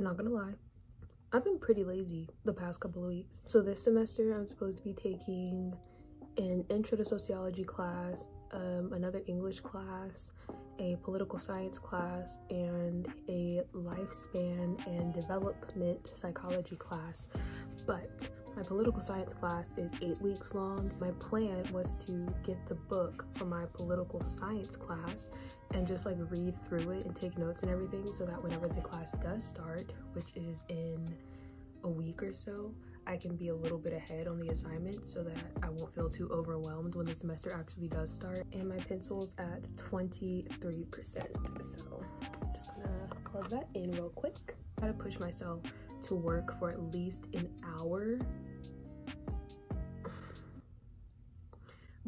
not gonna lie i've been pretty lazy the past couple of weeks. So this semester i'm supposed to be taking an intro to sociology class um, another english class a political science class and a lifespan and development psychology class. But my political science class is eight weeks long. My plan was to get the book for my political science class and just like read through it and take notes and everything so that whenever the class does start, which is in a week or so, I can be a little bit ahead on the assignment so that I won't feel too overwhelmed when the semester actually does start. And my pencil's at 23%. So I'm just gonna plug that in real quick. I gotta push myself to work for at least an hour.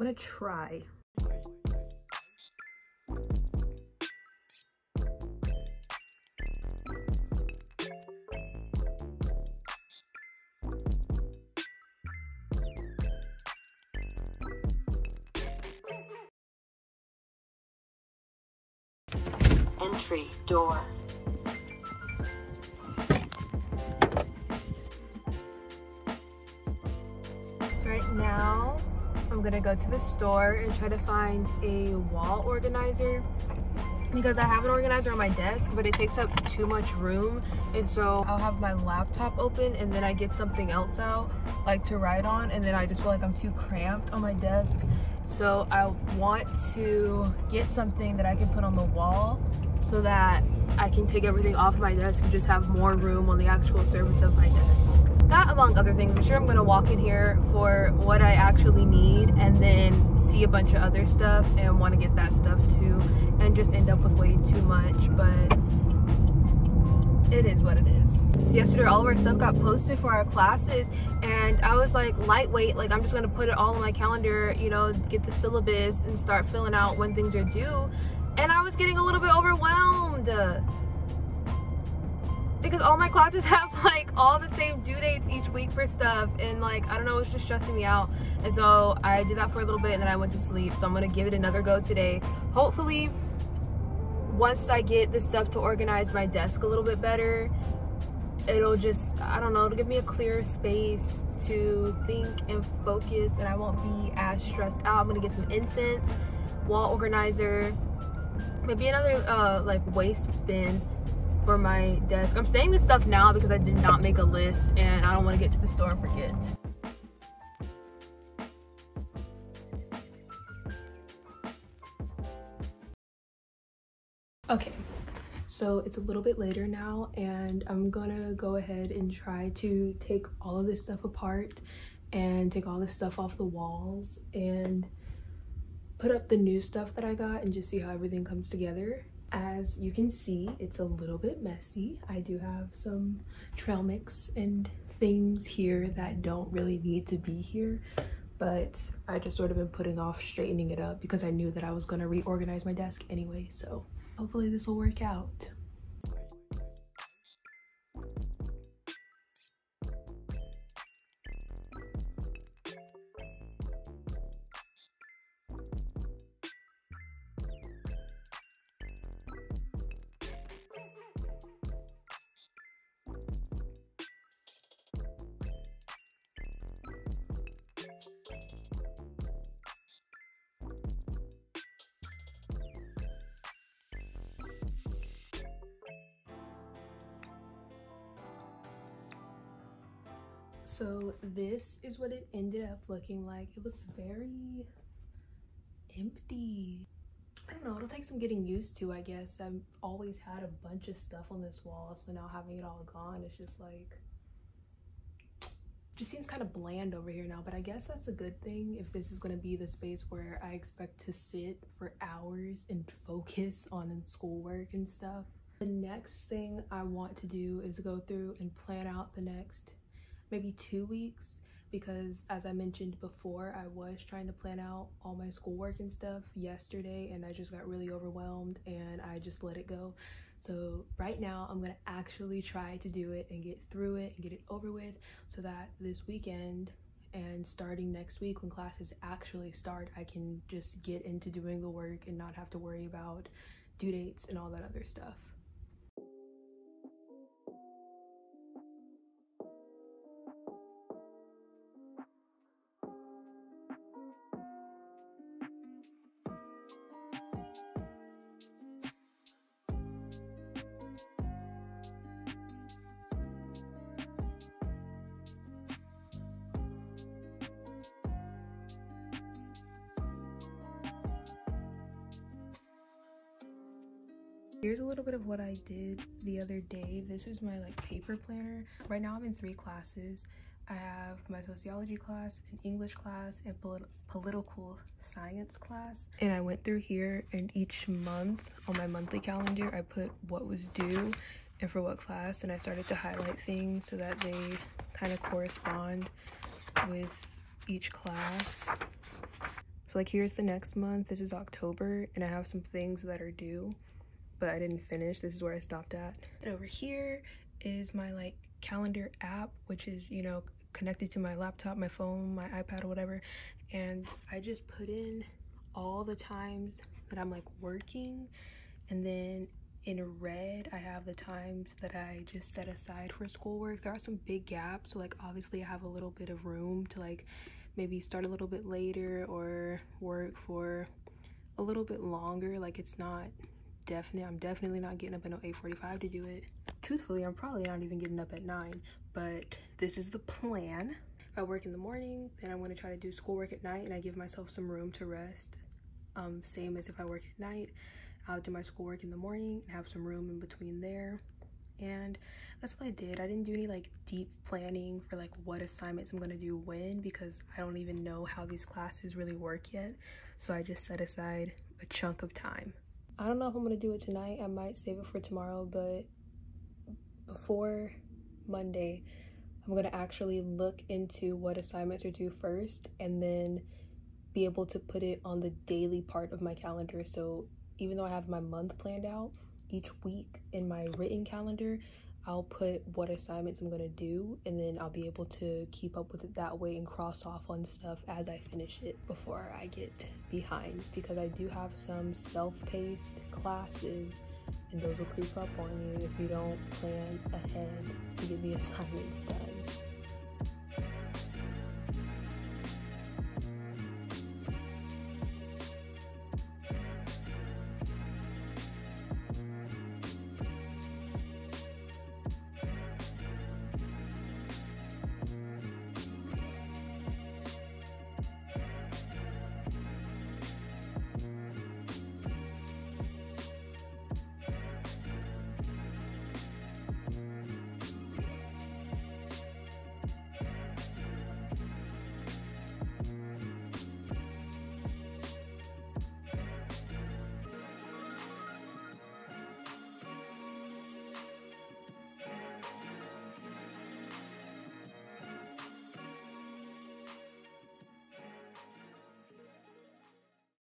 Gonna try. Entry door. I'm gonna go to the store and try to find a wall organizer because I have an organizer on my desk, but it takes up too much room. And so I'll have my laptop open and then I get something else out like to write on. And then I just feel like I'm too cramped on my desk. So I want to get something that I can put on the wall so that I can take everything off my desk and just have more room on the actual surface of my desk that among other things i'm sure i'm gonna walk in here for what i actually need and then see a bunch of other stuff and want to get that stuff too and just end up with way too much but it is what it is. So yesterday all of our stuff got posted for our classes and i was like lightweight like i'm just gonna put it all on my calendar you know get the syllabus and start filling out when things are due and i was getting a little bit overwhelmed because all my classes have like all the same due dates each week for stuff and like I don't know it's just stressing me out and so I did that for a little bit and then I went to sleep so I'm gonna give it another go today. Hopefully once I get this stuff to organize my desk a little bit better it'll just I don't know it'll give me a clearer space to think and focus and I won't be as stressed out. I'm gonna get some incense wall organizer maybe another uh like waste bin for my desk. I'm saying this stuff now because I did not make a list and I don't want to get to the store and forget. Okay, so it's a little bit later now and I'm gonna go ahead and try to take all of this stuff apart and take all this stuff off the walls and put up the new stuff that I got and just see how everything comes together as you can see it's a little bit messy. I do have some trail mix and things here that don't really need to be here but i just sort of been putting off straightening it up because i knew that i was going to reorganize my desk anyway so hopefully this will work out so this is what it ended up looking like. It looks very empty. I don't know it'll take some getting used to i guess. I've always had a bunch of stuff on this wall so now having it all gone it's just like just seems kind of bland over here now but i guess that's a good thing if this is going to be the space where i expect to sit for hours and focus on schoolwork and stuff. The next thing i want to do is go through and plan out the next maybe two weeks because as I mentioned before, I was trying to plan out all my schoolwork and stuff yesterday and I just got really overwhelmed and I just let it go. So right now I'm gonna actually try to do it and get through it and get it over with so that this weekend and starting next week when classes actually start, I can just get into doing the work and not have to worry about due dates and all that other stuff. Here's a little bit of what I did the other day. This is my like paper planner. Right now I'm in three classes. I have my sociology class, an English class, and polit political science class. And I went through here and each month on my monthly calendar, I put what was due and for what class. And I started to highlight things so that they kind of correspond with each class. So like here's the next month. This is October and I have some things that are due, but I didn't finish. This is where I stopped at. And over here is my like calendar app, which is, you know, connected to my laptop, my phone, my iPad or whatever. And I just put in all the times that I'm like working. And then in red, I have the times that I just set aside for schoolwork. There are some big gaps. So like obviously I have a little bit of room to like maybe start a little bit later or work for a little bit longer. Like it's not definite. I'm definitely not getting up at 8.45 to do it. Truthfully, I'm probably not even getting up at 9, but this is the plan. If I work in the morning, then I'm gonna try to do schoolwork at night and I give myself some room to rest. Um, same as if I work at night, I'll do my schoolwork in the morning and have some room in between there. And that's what I did. I didn't do any like deep planning for like what assignments I'm gonna do when because I don't even know how these classes really work yet. So I just set aside a chunk of time I don't know if I'm gonna do it tonight. I might save it for tomorrow, but before Monday, I'm gonna actually look into what assignments are due first and then be able to put it on the daily part of my calendar. So even though I have my month planned out, each week in my written calendar, I'll put what assignments I'm gonna do and then I'll be able to keep up with it that way and cross off on stuff as I finish it before I get behind because I do have some self-paced classes and those will creep up on you if you don't plan ahead to get the assignments done.